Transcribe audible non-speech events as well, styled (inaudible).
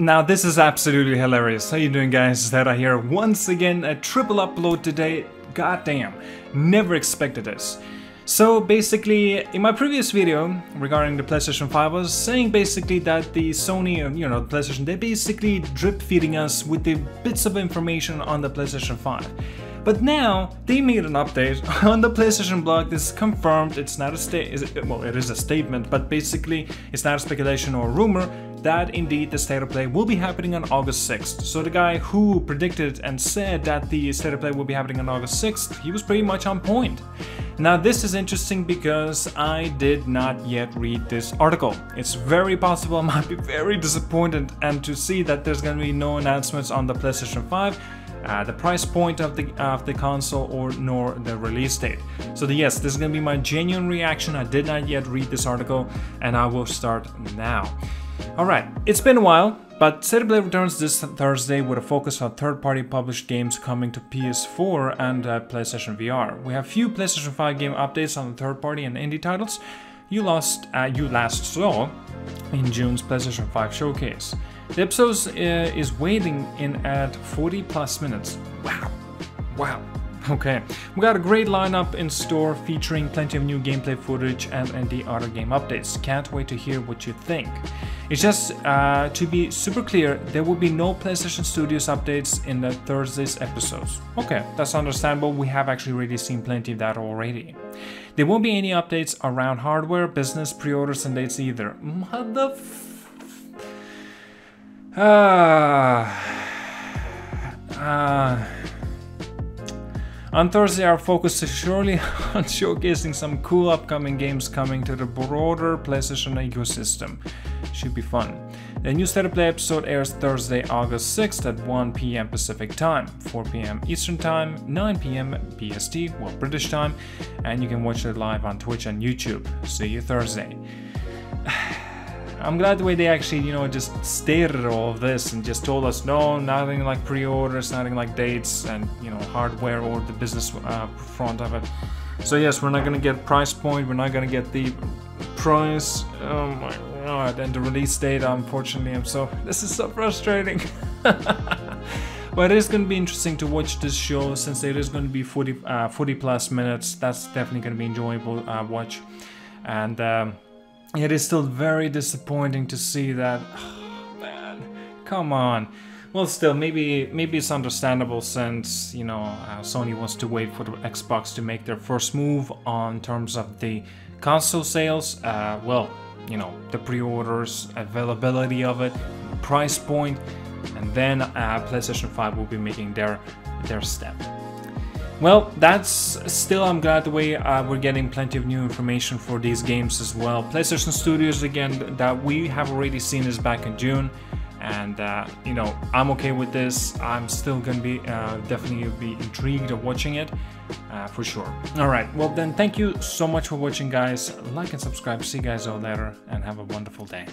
Now this is absolutely hilarious. How you doing guys? Zeta here once again a triple upload today. God damn, never expected this. So basically, in my previous video regarding the PlayStation 5, I was saying basically that the Sony, uh, you know, PlayStation, they basically drip feeding us with the bits of information on the PlayStation 5. But now they made an update (laughs) on the PlayStation blog. This is confirmed. It's not a state. Well, it is a statement, but basically, it's not a speculation or a rumor that indeed the state of play will be happening on August 6th. So the guy who predicted and said that the state of play will be happening on August 6th, he was pretty much on point. Now this is interesting because I did not yet read this article. It's very possible I might be very disappointed and to see that there's gonna be no announcements on the PlayStation 5 uh, the price point of the of the console or nor the release date. So the, yes, this is gonna be my genuine reaction. I did not yet read this article, and I will start now. Alright, it's been a while, but of returns this Thursday with a focus on third-party published games coming to PS4 and uh, PlayStation VR. We have a few PlayStation 5 game updates on the third-party and indie titles you lost uh, you last saw in June's PlayStation 5 showcase. The episode uh, is waiting in at 40 plus minutes. Wow, wow. Okay, we got a great lineup in store featuring plenty of new gameplay footage and, the other game updates. Can't wait to hear what you think. It's just uh, to be super clear, there will be no PlayStation Studios updates in the Thursday's episodes. Okay, that's understandable. We have actually already seen plenty of that already. There won't be any updates around hardware, business, pre-orders, and dates either. Mother. Ah. (sighs) Ah. On Thursday, our focus is surely (laughs) on showcasing some cool upcoming games coming to the broader PlayStation ecosystem. Should be fun. The new State of Play episode airs Thursday, August 6th at 1 p.m. Pacific Time, 4 p.m. Eastern Time, 9 p.m. BST, well British time, and you can watch it live on Twitch and YouTube. See you Thursday. (sighs) (sighs) I'm glad the way they actually, you know, just stated all of this and just told us, no, nothing like pre-orders, nothing like dates and, you know, hardware or the business uh, front of it. So yes, we're not gonna get price point, we're not gonna get the price, oh my god, and the release date, unfortunately, I'm so, (laughs) this is so frustrating. (laughs) but it is going to be interesting to watch this show since it is going to be 40, uh, 40 plus minutes. That's definitely going to be enjoyable uh, watch. And um, it is still very disappointing to see that. Oh, (sighs) man, come on. Well, still, maybe maybe it's understandable since you know uh, Sony wants to wait for the Xbox to make their first move on terms of the console sales. Uh, well, you know the pre-orders, availability of it, price point, and then uh, PlayStation 5 will be making their their step. Well, that's still, I'm glad the way uh, we're getting plenty of new information for these games as well. PlayStation Studios, again, that we have already seen is back in June. And, uh, you know, I'm okay with this. I'm still gonna be uh, definitely be intrigued of watching it uh, for sure. All right, well then, thank you so much for watching, guys. Like and subscribe. See you guys all later and have a wonderful day.